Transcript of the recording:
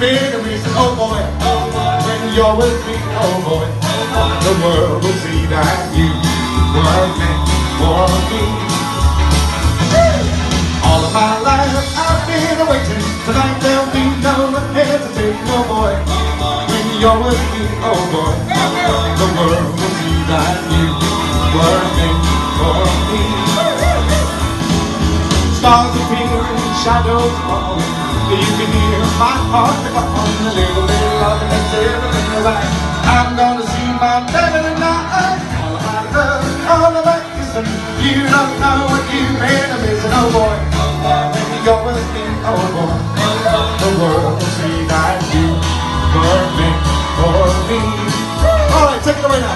been a reason, oh boy, when you're with me, oh boy, the world will see that you were meant for me. All of my life I've been waiting, tonight there'll be no hesitating, oh boy, when you're with me, oh boy, the world will see that you were meant for me. Stars appearing, shadows falling you can hear my heart If I on a little bit love and it's everything right. I'm gonna see my baby tonight. All of my love, all of my kissing. You don't know what you made of me, oh boy. Oh, when you're with oh, me, oh boy. The world will see that you were meant for me. All right, take it away now.